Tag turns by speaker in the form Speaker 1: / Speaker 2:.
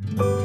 Speaker 1: you.